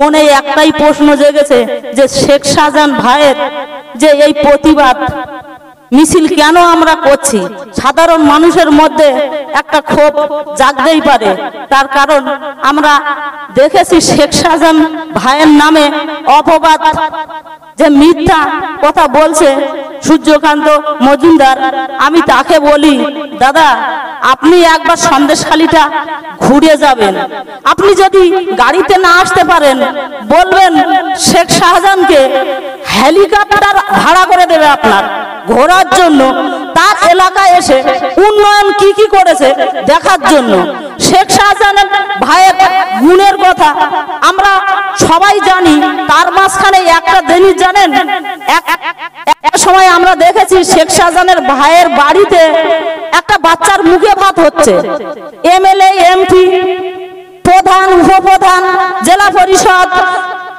মনে একটাই প্রশ্ন জেগেছে যে শেখ শাহজাহান ভাইয়ের যে এই প্রতিবাদ, মিছিল কেন আমরা করছি? সাধারণ মানুষের মধ্যে একটা ক্ষোভ জাগতেই পারে। তার কারণ আমরা দেখেছি শেখ শাহজাহান ভাইয়ের নামে অপবাদ, যে মিথ্যা কথা বলছে। সূর্যকান্ত মজুমদার, আমি তাকে বলি, দাদা, আপনি একবার সন্দেশখালিটা ঘুরে যাবেন। আপনি যদি গাড়িতে না আসতে পারেন, বলবেন শেখ শাহজাহানকে হেলিকপ্টার ভাড়া করে দেবে আপনার। ঘোরার জন্য তার এলাকায় এসে উন্নয়ন কি কি করেছে দেখার জন্য। শেখ শাহজাহানের ভাইয়ের গুণের কথা আমরা সবাই জানি তার মাঝখানে একটা জিনিস জানেন? এক সময় আমরা দেখেছি শেখ শাহজাহানের ভাইয়ের বাড়িতে একটা বাচ্চার মুখে ভাত হচ্ছে। এমএলএ, এমপি, প্রধান, উপপ্রধান, জেলা পরিষদ,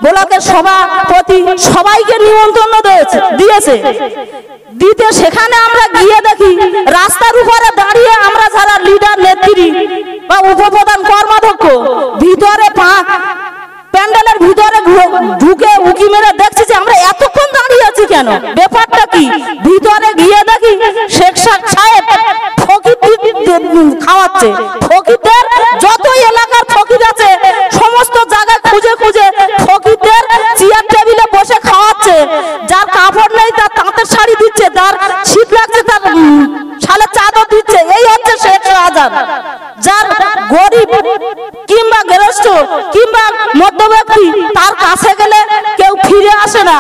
ব্লকের সভাপতি সবাইকে নিমন্ত্রণ দিয়েছে দিয়েছে। দিতে সেখানে আমরা গিয়ে দেখি রাস্তার উপরে দাঁড়িয়ে আমরা যারা লিডার নেত্রী বা উপপ্রধান কর্মাধ্যক্ষ, ভিতরে ঘু- ঢুকে উকি মেরে দেখছি যে আমরা এতক্ষণ দাঁড়িয়ে আছি কেন? ব্যাপারটা কি? ভিতরে গিয়ে দেখি শেখ সাহ- সাহেব ফকির খাওয়াচ্ছে। ফকিরদের যত এলাকার ফকির আছে, সমস্ত জায়গায় খুঁজে খুঁজে ফকিরদের চেয়ার টেবিলে বসে খাওয়াচ্ছে। যার কাপড় নেই, তার তাঁতের শাড়ি দিচ্ছে তার শীত লাগছে, তার শেখ যার গরিব কিংবা কিংবা মধ্যব্যক্তি তার কাছে গেলে কেউ ফিরে আসে না।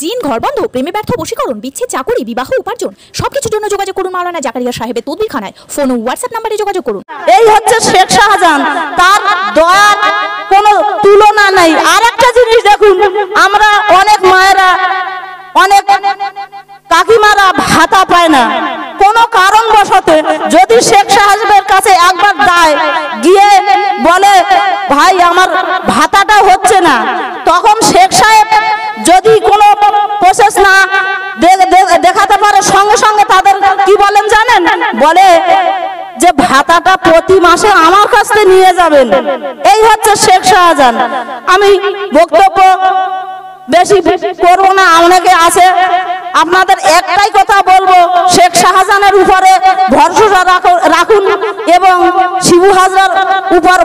জিন ঘরবন্ধ প্রেমে ব্যর্থ বশীকরণ বিচ্ছেদ চাকুরি বিবাহ উপার্জন সবকিছুর জন্য যোগাযোগ করুন মাওলানা জাকারিয়া সাহেবের ফোন ও হোয়াটসঅ্যাপ নাম্বারে যোগাযোগ করুন। এই হচ্ছে শেখ শাহজাহান। তার দয়ার কোনো তুলনা নেই। আর একটা জিনিস দেখুন আমরা অনেক মায়েরা অনেক কাকিমারা ভাতা পায় না। কোনো কারণবশতে যদি শেখ সাহেবের কাছে একবার যায় গিয়ে বলে ভাই, আমার ভাতাটা হচ্ছে না। তখন শেখ সাহেব যদি কোনো প্রসেস না দেখাতে পারে, সঙ্গে সঙ্গে তাদের কি বলেন জানেন? বলে যে ভাতাটা প্রতি মাসে আমার কাছ নিয়ে যাবেন। এই হচ্ছে শেখ শাহজাহান। আমি বক্তব্য বেশি করব না, অনেকে আছে। আপনাদের একটাই কথা বলব, শেখ শাহজাহানের উপরে ভরসা রাখো- রাখুন এবং শিবু হাজরার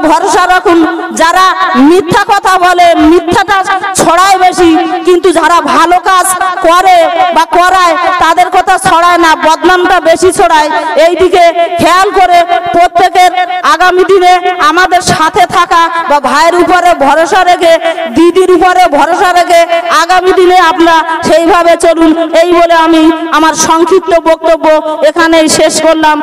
ভরসা রাখুন। যারা মিথ্যা কথা বলে, মিথ্যাটা ছড়ায় বেশি, কিন্তু যারা ভালো কাজ করে বা করায়, তাদের কথা ছড়ায় না, বদনামটা বেশি ছড়ায়। এই দিকে খেয়াল করে প্রত্যেকের আগামী দিনে আমাদের সাথে থাকা বা ভাইয়ের উপরে ভরসা রেখে, দিদির উপরে ভরসা রেখে আগামী দিনে আমরা সেইভাবে চলুন। এই বলে আমি আমার সংক্ষিপ্ত বক্তব্য এখানেই শেষ করলাম।